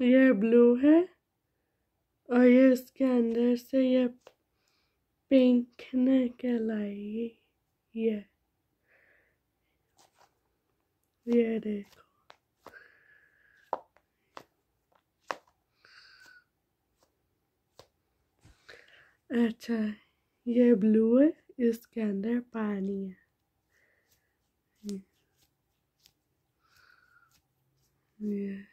ये ब्लू है और ये इसके अंदर से ये पिंक निकल आएगी ये। ये देखो। अच्छा ये ब्लू है, इसके अंदर पानी है। ये।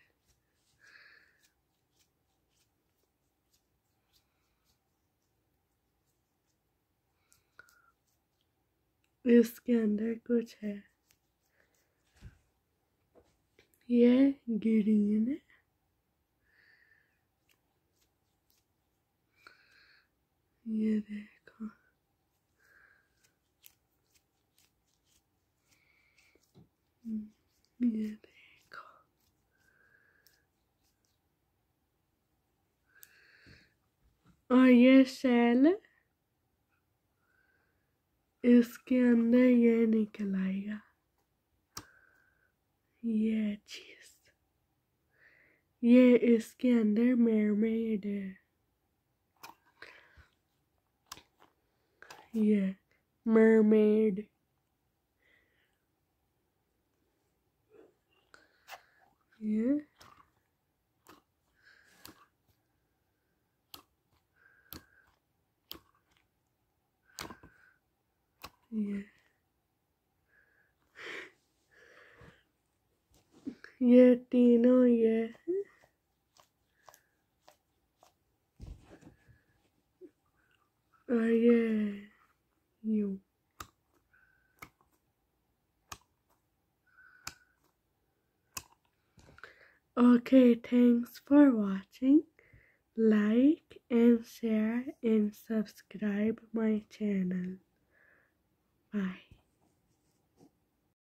इसके अंदर कुछ है। ये ग्रीन है। ये देखो। ये देखो। और ये सेल इसके अंदर ये निकल आएगा। ये चीज़। ये इसके अंदर मेरमेड है। ये mermaid ये ये ये तीनों ये और ये you. Okay, thanks for watching. Like and share and subscribe my channel. Bye.